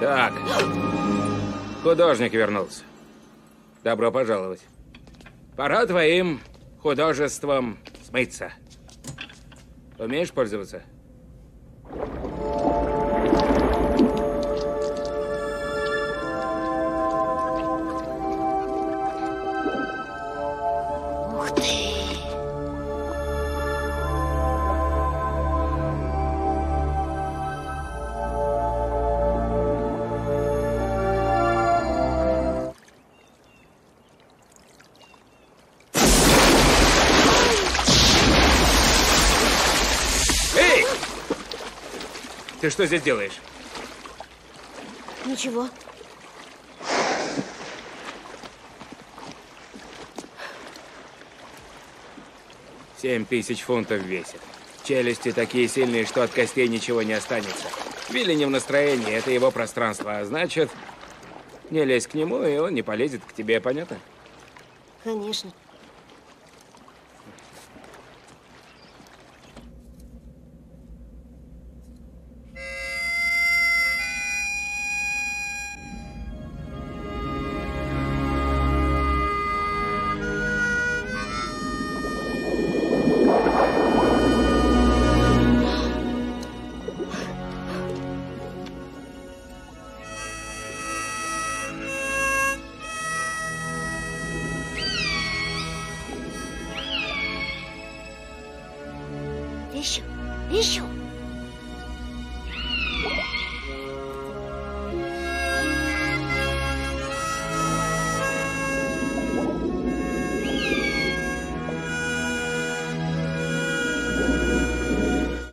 Так. Художник вернулся. Добро пожаловать. Пора твоим художеством смыться. Умеешь пользоваться? Ты что здесь делаешь? Ничего. Семь тысяч фунтов весит. Челюсти такие сильные, что от костей ничего не останется. Вилли не в настроении, это его пространство, а значит, не лезь к нему, и он не полезет к тебе, понятно? Конечно. よいしょ。